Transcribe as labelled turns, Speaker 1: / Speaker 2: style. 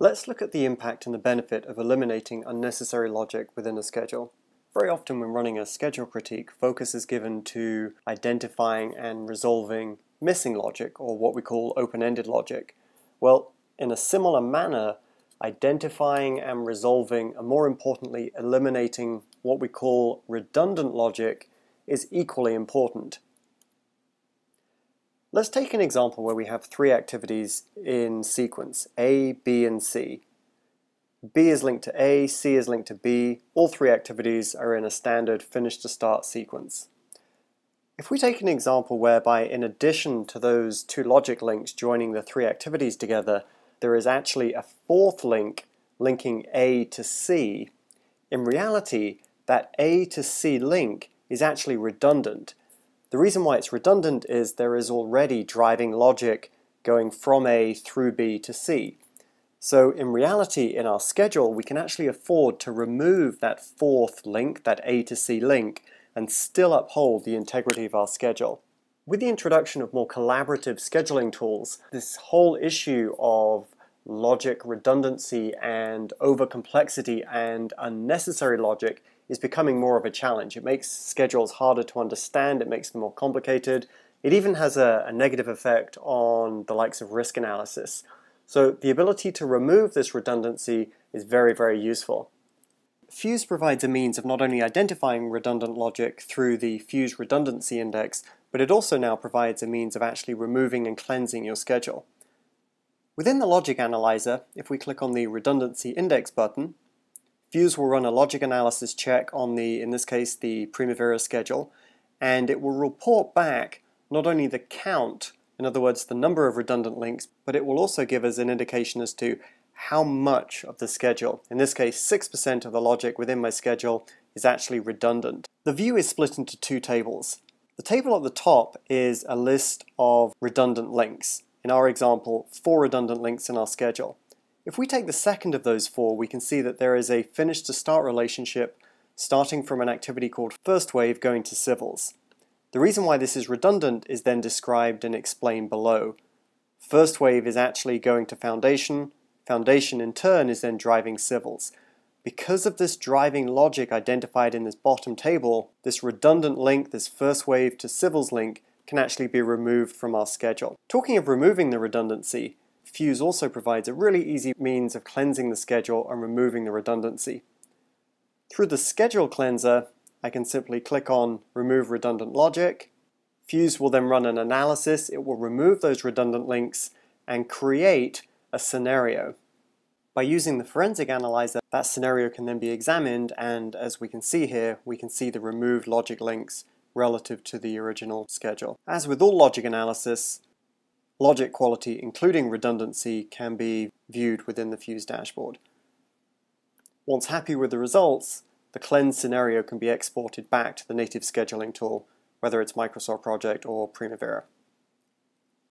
Speaker 1: Let's look at the impact and the benefit of eliminating unnecessary logic within a schedule. Very often when running a schedule critique, focus is given to identifying and resolving missing logic, or what we call open-ended logic. Well, in a similar manner, identifying and resolving, and more importantly, eliminating what we call redundant logic is equally important. Let's take an example where we have three activities in sequence, A, B, and C. B is linked to A, C is linked to B. All three activities are in a standard finish to start sequence. If we take an example whereby in addition to those two logic links joining the three activities together, there is actually a fourth link linking A to C, in reality that A to C link is actually redundant the reason why it's redundant is there is already driving logic going from A through B to C. So in reality, in our schedule, we can actually afford to remove that fourth link, that A to C link, and still uphold the integrity of our schedule. With the introduction of more collaborative scheduling tools, this whole issue of logic redundancy and overcomplexity and unnecessary logic is becoming more of a challenge. It makes schedules harder to understand, it makes them more complicated. It even has a, a, negative effect on the likes of risk analysis. So the ability to remove this redundancy is very, very useful. Fuse provides a means of not only identifying redundant logic through the Fuse Redundancy Index, but it also now provides a means of actually removing and cleansing your schedule. Within the Logic Analyzer, if we click on the Redundancy Index button, Fuse will run a logic analysis check on the, in this case, the Primavera schedule, and it will report back not only the count, in other words, the number of redundant links, but it will also give us an indication as to how much of the schedule, in this case 6% of the logic within my schedule, is actually redundant. The view is split into two tables. The table at the top is a list of redundant links. In our example, four redundant links in our schedule. If we take the second of those four, we can see that there is a finish to start relationship starting from an activity called first wave going to civils. The reason why this is redundant is then described and explained below. First wave is actually going to foundation, foundation in turn is then driving civils. Because of this driving logic identified in this bottom table, this redundant link, this first wave to civils link, can actually be removed from our schedule. Talking of removing the redundancy, Fuse also provides a really easy means of cleansing the schedule and removing the redundancy. Through the Schedule Cleanser, I can simply click on Remove Redundant Logic. Fuse will then run an analysis. It will remove those redundant links and create a scenario. By using the Forensic Analyzer, that scenario can then be examined and as we can see here, we can see the removed logic links relative to the original schedule. As with all logic analysis, Logic quality, including redundancy, can be viewed within the Fuse dashboard. Once happy with the results, the cleanse scenario can be exported back to the native scheduling tool, whether it's Microsoft Project or Primavera.